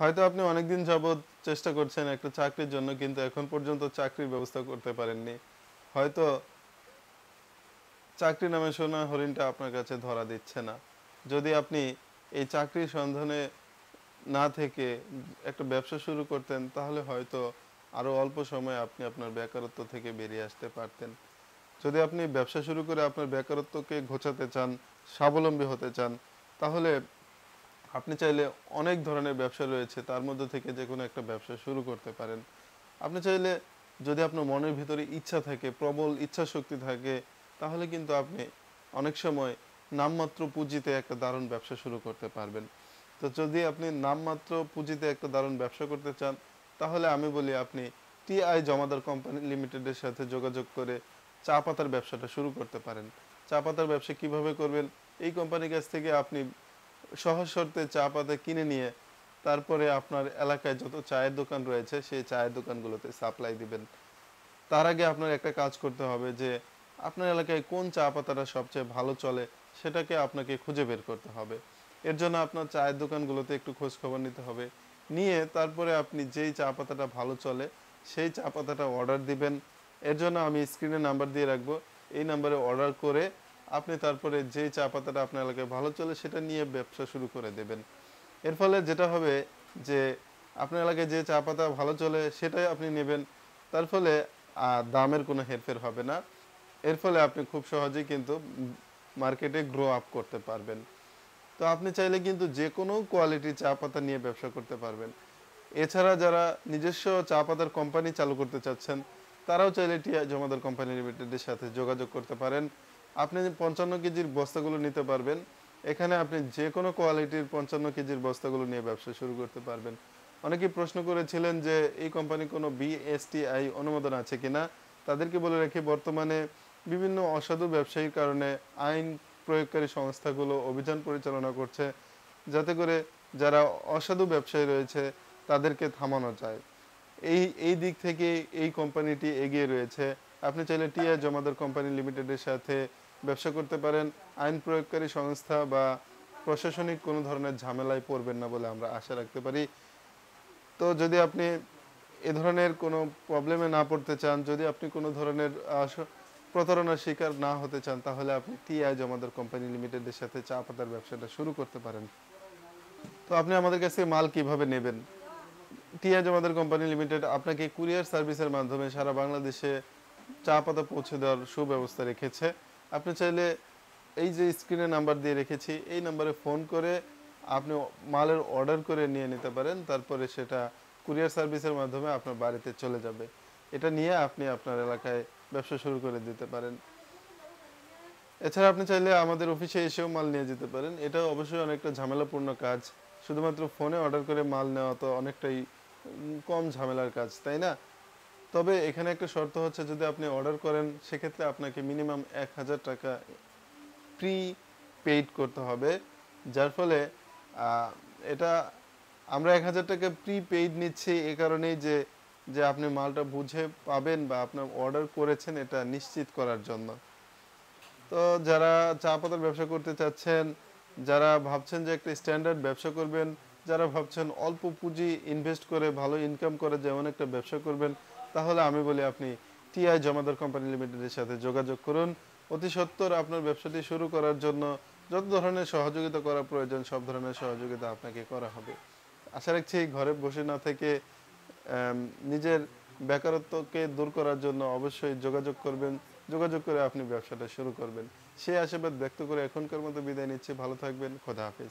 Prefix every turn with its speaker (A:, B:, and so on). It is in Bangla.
A: হয়তো আপনি অনেকদিন যাবৎ চেষ্টা করছেন একটা চাকরির জন্য, কিন্তু এখন পর্যন্ত চাকরির ব্যবস্থা করতে পারেননি। হয়তো চাকরি নামে সোনা হরিণটা আপনার কাছে ধরা দিচ্ছে না। যদি আপনি এই চাকরির সন্ধানে না থেকে একটা ব্যবসা শুরু করতেন, তাহলে হয়তো আরও অল্প সময়ে আপনি আপনার বেকারত্ব থেকে বেরিয়ে আসতে পারতেন। যদি আপনি ব্যবসা শুরু করে আপনার বেকারত্বকে ঘোচাতে চান, স্বাবলম্বী হতে চান, তাহলে আপনি চাইলে অনেক ধরনের ব্যবসা রয়েছে, তার মধ্যে থেকে যে কোনো একটা ব্যবসা শুরু করতে পারেন। আপনি চাইলে যদি আপনার মনের ভিতরে ইচ্ছা থাকে, প্রবল ইচ্ছা শক্তি থাকে, তাহলে কিন্তু আপনি অনেক সময় নামমাত্র পুঁজিতে একটা দারুণ ব্যবসা শুরু করতে পারবেন। তো যদি আপনি নামমাত্র পুঁজিতে একটা দারুণ ব্যবসা করতে চান, তাহলে আমি বলি আপনি টিআই জমাদার কোম্পানি লিমিটেডের সাথে যোগাযোগ করে চা পাতার ব্যবসাটা শুরু করতে পারেন। চা পাতার ব্যবসা কীভাবে করবেন? এই কোম্পানির কাছ থেকে আপনি সহজ শর্তে চা পাতা কিনে নিয়ে তারপরে আপনার এলাকায় যত চায়ের দোকান রয়েছে, সেই চায়ের দোকানগুলোতে সাপ্লাই দিবেন। তার আগে আপনার একটা কাজ করতে হবে যে, আপনার এলাকায় কোন চা পাতাটা সবচেয়ে ভালো চলে সেটাকে আপনাকে খুঁজে বের করতে হবে। এর জন্য আপনার চায়ের দোকানগুলোতে একটু খোঁজ খবর নিতে হবে। নিয়ে তারপরে আপনি যেই চা পাতাটা ভালো চলে, সেই চা পাতাটা অর্ডার দিবেন। এর জন্য আমি স্ক্রিনে নাম্বার দিয়ে রাখব। এই নাম্বারে অর্ডার করে আপনি তারপরে যেই চা পাতাটা আপনার এলাকায় ভালো চলে সেটা নিয়ে ব্যবসা শুরু করে দেবেন। এর ফলে যেটা হবে যে আপনার এলাকায় যে চা পাতা ভালো চলে সেটাই আপনি নেবেন। তার ফলে দামের কোনো হেরফের হবে না। এর ফলে আপনি খুব সহজেই কিন্তু মার্কেটে গ্রো আপ করতে পারবেন। তো আপনি চাইলে কিন্তু যে কোনো কোয়ালিটি চা পাতা নিয়ে ব্যবসা করতে পারবেন। এছাড়া যারা নিজস্ব চা পাতার কোম্পানি চালু করতে চাচ্ছেন, তারাও চাইলে টিআই জমাদার কোম্পানি লিমিটেডের সাথে যোগাযোগ করতে পারেন। আপনি পঞ্চান্ন কেজির বস্তাগুলো নিতে পারবেন, এখানে আপনি যে কোনো কোয়ালিটির পঞ্চান্ন কেজির বস্তাগুলো নিয়ে ব্যবসা শুরু করতে পারবেন। অনেকেই প্রশ্ন করেছিলেন যে, এই কোম্পানি কোনো বিএসটিআই অনুমোদন আছে কিনা? তাদেরকে বলে রাখি, বর্তমানে বিভিন্ন অসাধু ব্যবসায়ীর কারণে আইন প্রয়োগকারী সংস্থাগুলো অভিযান পরিচালনা করছে, যাতে করে যারা অসাধু ব্যবসায়ী রয়েছে তাদেরকে থামানো যায়। এই এই দিক থেকে এই কোম্পানিটি এগিয়ে রয়েছে। আপনি চাইলে টিআই জমাদার কোম্পানি লিমিটেডের সাথে ব্যবসা করতে পারেন। আইন প্রয়োগকারী সংস্থা বা প্রশাসনিক কোনো ধরনের ঝামেলায় পড়বেন না বলে আমরা আশা রাখতে পারি। তো যদি আপনি এ ধরনের কোনো প্রবলেমে না পড়তে চান, যদি আপনি কোনো ধরনের প্রতারণার শিকার না হতে চান, তাহলে আপনি টিআই জমাদার কোম্পানি লিমিটেডের সাথে চা পাতার ব্যবসাটা শুরু করতে পারেন। তো আপনি আমাদের কাছে মাল কীভাবে নেবেন? টিআই জমাদার কোম্পানি লিমিটেড আপনাকে কুরিয়ার সার্ভিসের মাধ্যমে সারা বাংলাদেশে চা পাতা পৌঁছে দেওয়ার সুব্যবস্থা রেখেছে। আপনি চাইলে এই যে স্ক্রিনে নাম্বার দিয়ে রেখেছি, এই নাম্বারে ফোন করে আপনি মালের অর্ডার করে নিয়ে নিতে পারেন, তারপরে সেটা কুরিয়ার সার্ভিসের মাধ্যমে আপনার বাড়িতে চলে যাবে। এটা নিয়ে আপনি আপনার এলাকায় ব্যবসা শুরু করে দিতে পারেন। এছাড়া আপনি চাইলে আমাদের অফিসে এসেও মাল নিয়ে যেতে পারেন। এটা অবশ্যই অনেকটা ঝামেলাপূর্ণ কাজ। শুধুমাত্র ফোনে অর্ডার করে মাল নেওয়া তো অনেকটাই কম ঝামেলার কাজ, তাই না? তবে এখানে একটা শর্ত হচ্ছে যদি আপনি অর্ডার করেন, সেক্ষেত্রে আপনাকে মিনিমাম এক হাজার টাকা প্রি পেইড করতে হবে। যার ফলে এটা আমরা এক হাজার টাকা প্রি পেইড নিচ্ছি এ কারণেই যে যে আপনি মালটা বুঝে পাবেন বা আপনার অর্ডার করেছেন এটা নিশ্চিত করার জন্য। তো যারা চা পাতার ব্যবসা করতে চাচ্ছেন, যারা ভাবছেন যে একটা স্ট্যান্ডার্ড ব্যবসা করবেন, যারা ভাবছেন অল্প পুঁজি ইনভেস্ট করে ভালো ইনকাম করে যেমন একটা ব্যবসা করবেন তাহলে আমি বলি আপনি টিআই জমাদার কোম্পানি লিমিটেডের সাথে যোগাযোগ করুন। অতি সত্বর আপনার ব্যবসাটি শুরু করার জন্য যত ধরনের সহযোগিতা করা প্রয়োজন, সব ধরনের সহযোগিতা আপনাকে করা হবে। আশা রাখছি ঘরে বসে না থেকে নিজের বেকারত্বকে দূর করার জন্য অবশ্যই যোগাযোগ করবেন। যোগাযোগ করে আপনি ব্যবসাটা শুরু করবেন। সেই আশীর্বাদ ব্যক্ত করে এখনকার মতো বিদায় নিচ্ছি। ভালো থাকবেন। খোদা হাফিজ।